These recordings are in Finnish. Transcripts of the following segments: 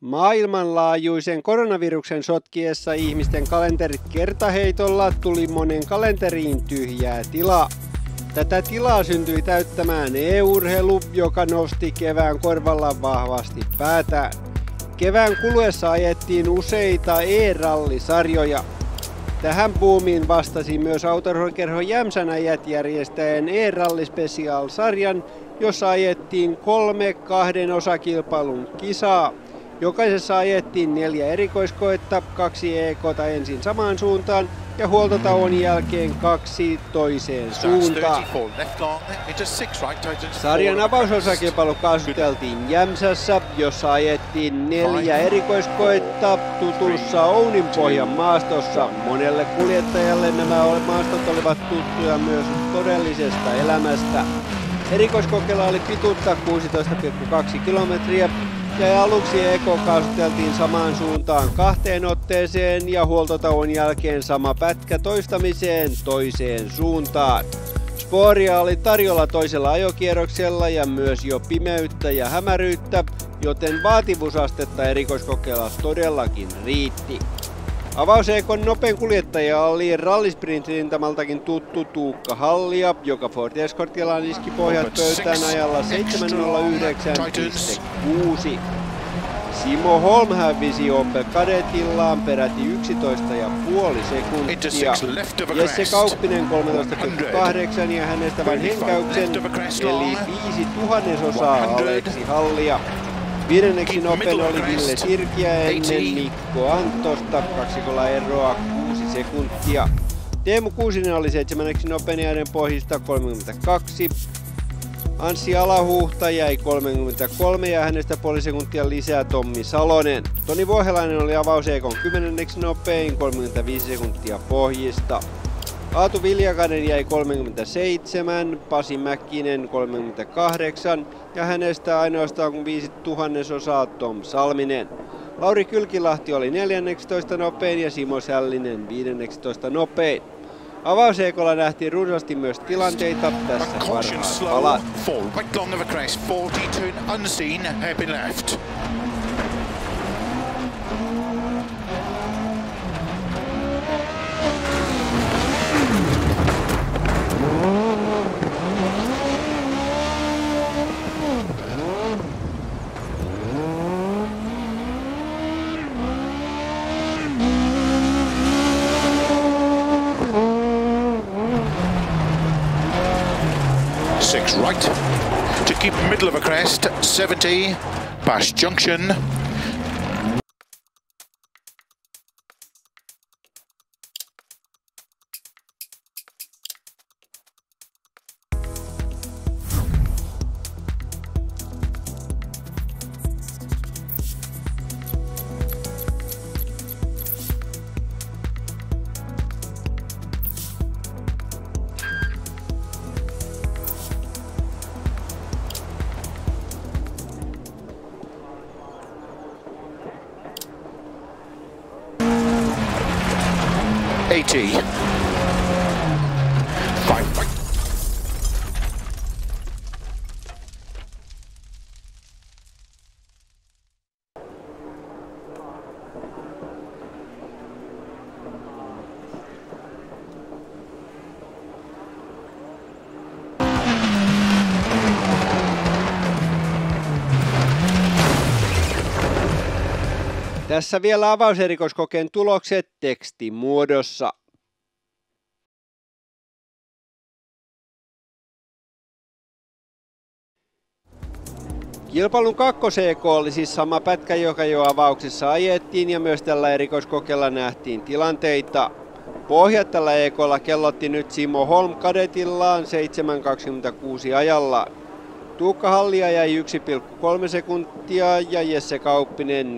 Maailmanlaajuisen koronaviruksen sotkiessa ihmisten kalenterit kertaheitolla tuli monen kalenteriin tyhjää tilaa. Tätä tilaa syntyi täyttämään e-urheilu, joka nosti kevään korvalla vahvasti päätään. Kevään kuluessa ajettiin useita e-rallisarjoja. Tähän buumiin vastasi myös Autorokerho Jämsän ajat järjestäjän e-ralli Special-sarjan, jossa ajettiin kolme kahden osakilpailun kisaa. Jokaisessa ajettiin neljä erikoiskoetta, kaksi EKta ensin samaan suuntaan ja huoltotauon jälkeen kaksi toiseen suuntaan. Sarjan avausosakilpailu kaasuteltiin Jämsässä, jossa ajettiin neljä erikoiskoetta tutussa Ouninpohjan maastossa. Monelle kuljettajalle nämä maastot olivat tuttuja myös todellisesta elämästä. Erikoiskokeilla oli pituutta 16,2 kilometriä ja aluksi Eko kaasuteltiin samaan suuntaan kahteen otteeseen ja huoltotauon jälkeen sama pätkä toistamiseen toiseen suuntaan. Sporia oli tarjolla toisella ajokierroksella ja myös jo pimeyttä ja hämäryyttä, joten vaativuusastetta erikoiskokeilla todellakin riitti. Avauseekon nopein kuljettaja oli rallisprintintamaltakin tuttu Tuukka Hallia, joka Ford Escortillaan iski pohjat pöytään ajalla 7.09.6. Simo Holm hävisi Opel Kadetillaan peräti 11,5 sekuntia. Jesse Kauppinen 13,8 ja hänestä vain henkäyksen, eli 5 tuhannesosaa Aleksi Hallia. Viidenneksi nopein oli Ville Sirkiä ennen Mikko Antosta, kaksikolla eroa 6 sekuntia. Teemu Kuusinen oli seitsemänneksi nopein jääden pohjista 32. Anssi Alahuhta jäi 33 ja hänestä puoli sekuntia lisää Tommi Salonen. Toni Vuohelainen oli avauseekon 10 nopein 35 sekuntia pohjista. Aatu Viljakainen jäi 37, Pasi Mäkkinen 38 ja hänestä ainoastaan kuin 5 tuhannesosaa Tom Salminen. Lauri Kylkilahti oli 14 nopein ja Simo Sällinen 15 nopein. Avauseikolla nähtiin runsaasti myös tilanteita tässä parhaat palat. Right to keep middle of a crest 70 past junction 80. Tässä vielä avauserikoiskokeen tulokset tekstimuodossa. Kilpailun kakkoseeko oli siis sama pätkä, joka jo avauksessa ajettiin ja myös tällä erikoiskokeella nähtiin tilanteita. Pohjat tällä EKlla kellotti nyt Simo Holm kadetillaan 7.26 ajalla. Tuukka Hallia jäi 1,3 sekuntia ja Jesse Kauppinen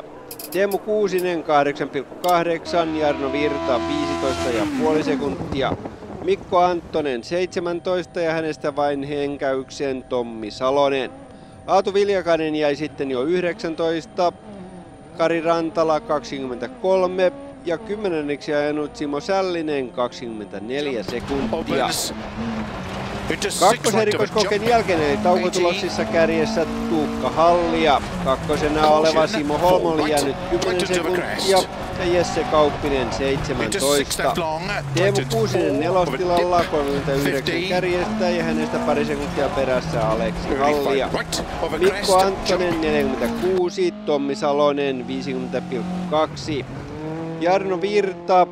4,4. Teemu Kuusinen 8,8, Jarno Virta 15,5 sekuntia. Mikko Anttonen 17 ja hänestä vain henkäyksen Tommi Salonen. Aatu Viljakainen jäi sitten jo 19, Kari Rantala 23 ja kymmenenneksi ajanut Simo Sällinen 24 sekuntia. Kakkoserikoskokeen jälkeen eli taukotuloksissa kärjessä Tuukka Hallia. Kakkosena oleva Simo Holm oli jäänyt 10 sekuntia ja Jesse Kauppinen 17. Teemu Kuusinen nelostilalla 39 kärjestä ja hänestä pari sekuntia perässä Aleksi Hallia. Mikko Anttonen 46, Tommi Salonen 50,2. Jarno Virta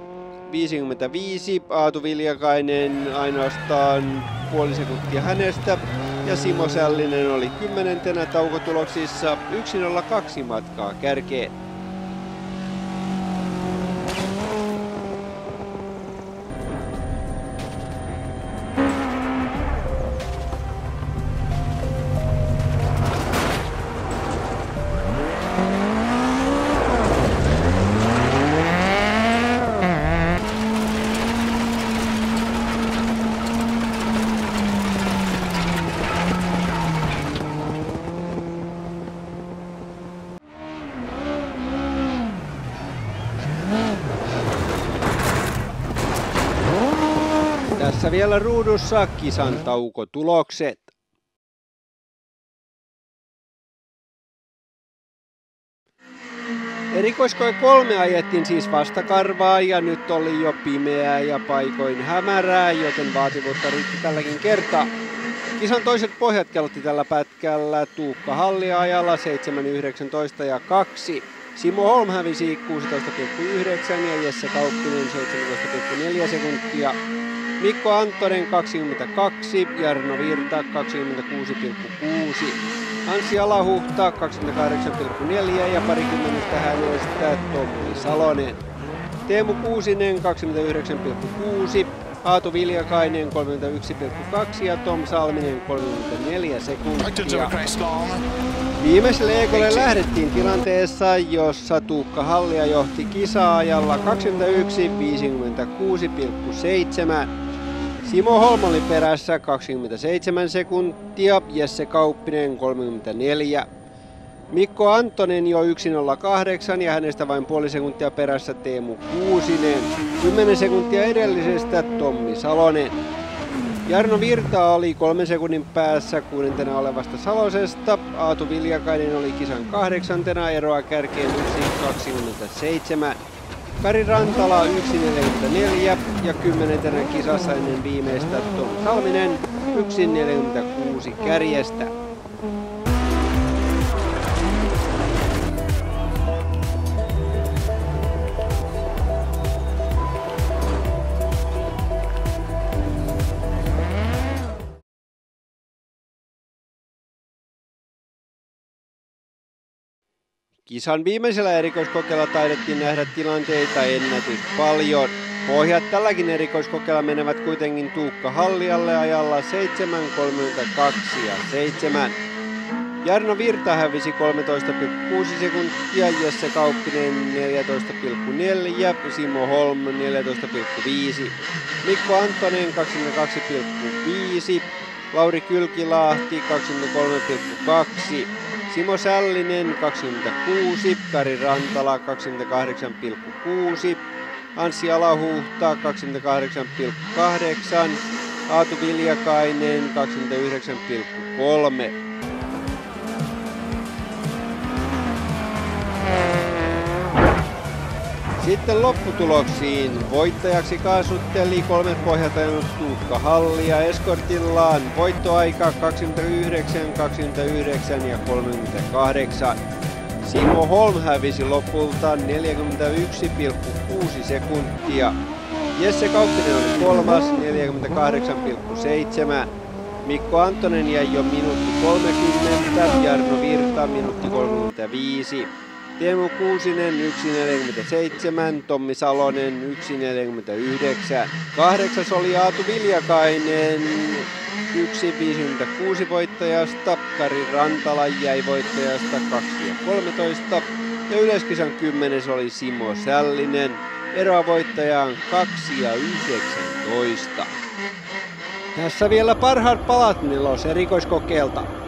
55, Aatu Viljakainen ainoastaan puoli sekuntia hänestä. Ja Simo Sällinen oli kymmenentenä taukotuloksissa. 1.02 matkaa kärkeen. Vielä ruudussa kisan taukotulokset. Erikoiskoe kolme ajettiin siis vastakarvaa ja nyt oli jo pimeää ja paikoin hämärää, joten vaativuutta riitti tälläkin kertaa. Kisan toiset pohjat kellotti tällä pätkällä Tuukka Hallia ajalla 7.19 ja 2. Simo Holm hävisi 16,9 ja Jesse Kauppinen 17,4 sekuntia. Mikko Antonen 22, Jarno Virta 26,6, Anssi Alahuhta 28,4 ja parikymmentä hänestä Tommi Salonen. Teemu Kuusinen 29,6, Aatu Viljakainen 31,2 ja Tom Salminen 34 sekuntia. Viimeiselle Ekolle lähdettiin tilanteessa, jossa Tuukka Hallia johti kisaajalla 21.56,7. Simo Holm oli perässä 27 sekuntia, Jesse Kauppinen 34. Mikko Antonen jo 1.08 ja hänestä vain puoli sekuntia perässä Teemu Kuusinen. 10 sekuntia edellisestä Tommi Salonen. Jarno Virta oli kolmen sekunnin päässä kuudentena olevasta Salosesta. Aatu Viljakainen oli kisan kahdeksantena eroa kärkeen 1.27. Kari Rantala 1.44 ja kymmenentenä kisassa ennen viimeistä Tom Salminen 1.46 kärjestä. Kisan viimeisellä erikoiskokeella taidettiin nähdä tilanteita ennätys paljon. Pohjat tälläkin erikoiskokeella menevät kuitenkin Tuukka Hallialle ajalla 7.32 ja 7. Jarno Virta hävisi 13,6 sekuntia, Jesse Kauppinen 14,4, Simo Holm 14,5, Mikko Antonen 22,5, Lauri Kylkilahti 23,2, Simo Sällinen 26, Kari Rantala 28,6, Anssi Alahuhta 28,8, Aatu Viljakainen 29,3. Sitten lopputuloksiin. Voittajaksi kaasutteli kolmet pohjat Tuukka Halli ja Eskortillaan voittoaika 29, 29 ja 38. Simo Holm hävisi lopulta 41,6 sekuntia. Jesse Kauppinen oli kolmas 48,7. Mikko Antonen jäi jo minuutti 30, Jarno Virta minuutti 35. Teemu Kuusinen 1.47, Tommi Salonen 1.49. Kahdeksas oli Aatu Viljakainen 1.56 voittajasta, Kari Rantala jäi voittajasta 2.13 ja yleiskisan kymmenes oli Simo Sällinen. Eroa voittajaan 2 ja 19. Tässä vielä parhaat palat nelos erikoiskokeelta.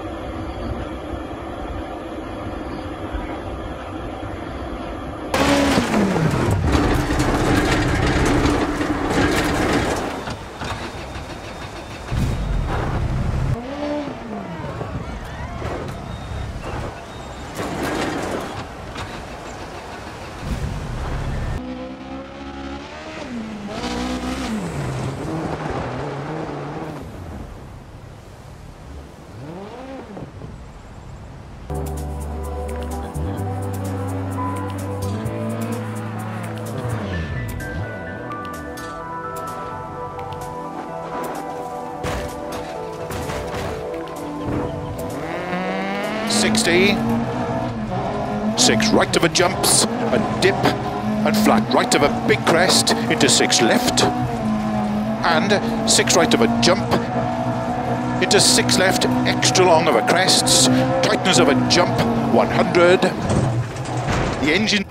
60. Six right of a jumps, a dip, and flat right of a big crest into six left. And six right of a jump into six left, extra long of a crest, tightness of a jump, 100. The engine